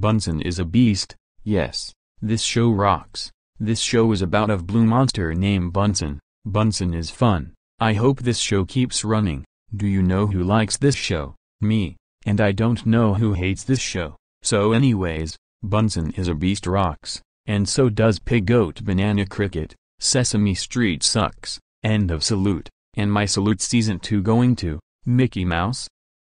Bunsen is a beast, yes, this show rocks. This show is about a blue monster named Bunsen. Bunsen is fun. I hope this show keeps running. Do you know who likes this show? Me. And I don't know who hates this show. So anyways, Bunsen is a beast rocks, and so does Pig Goat Banana Cricket, Sesame Street sucks, end of salute, and my salute season 2 going to, Mickey Mouse,